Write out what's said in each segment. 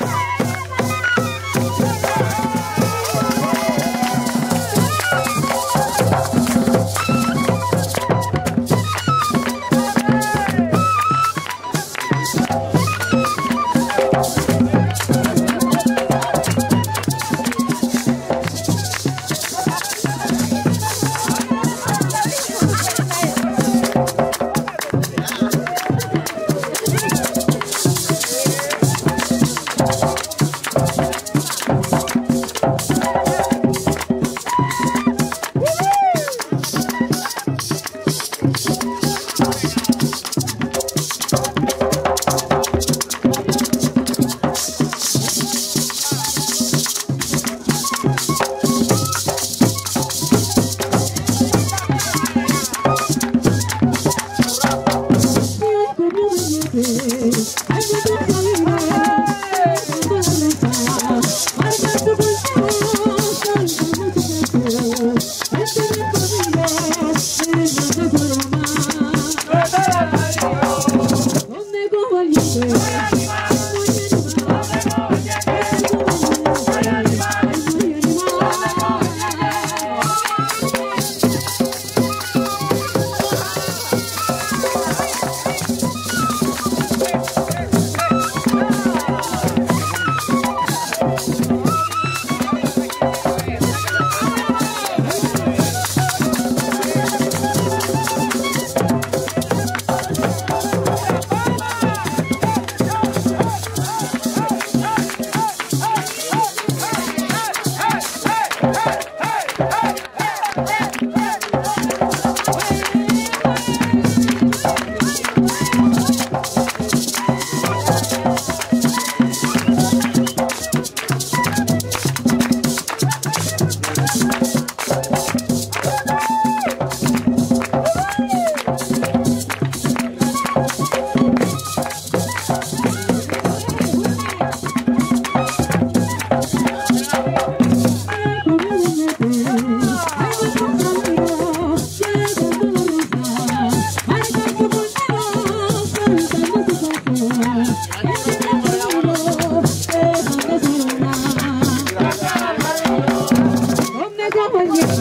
Yeah.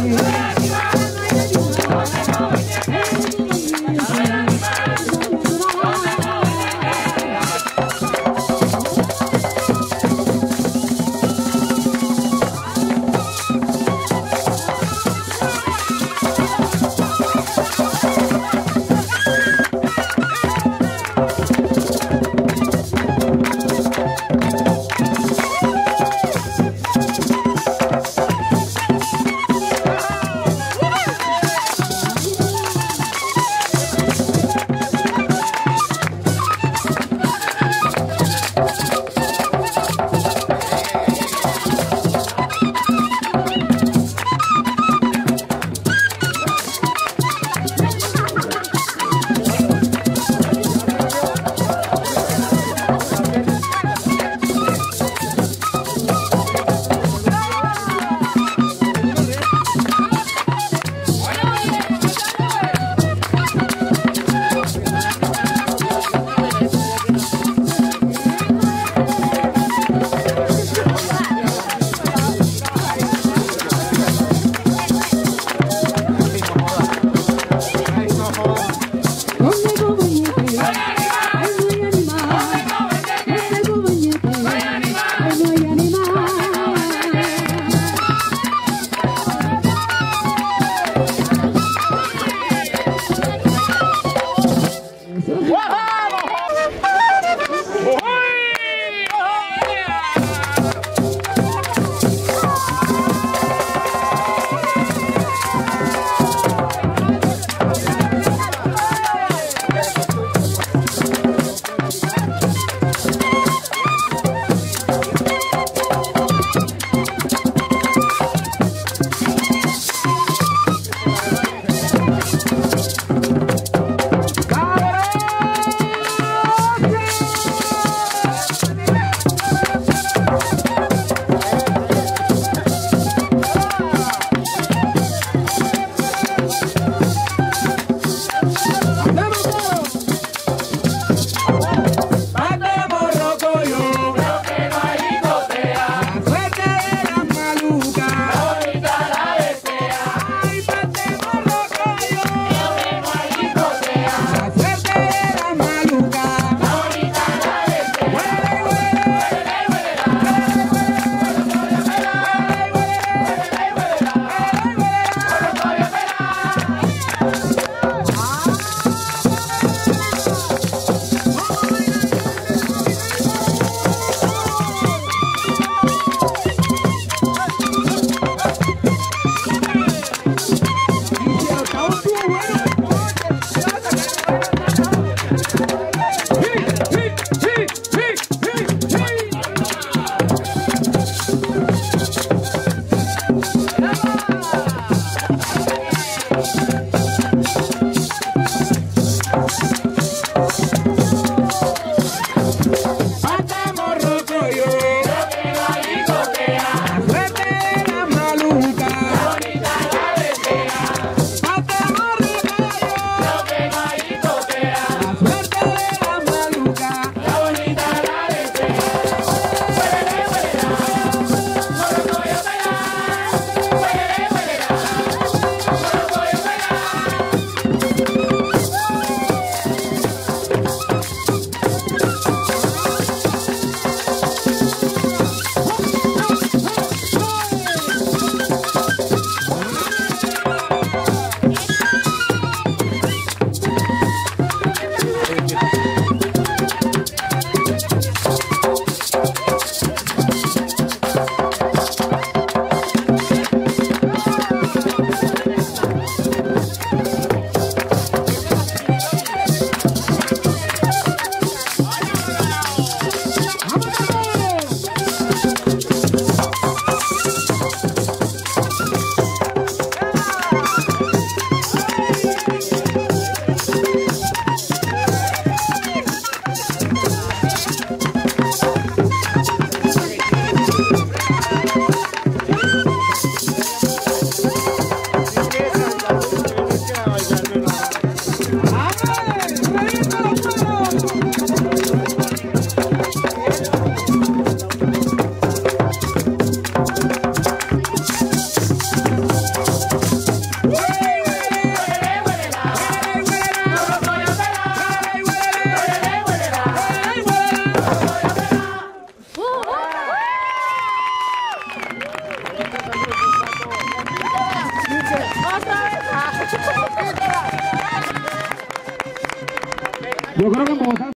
Yeah.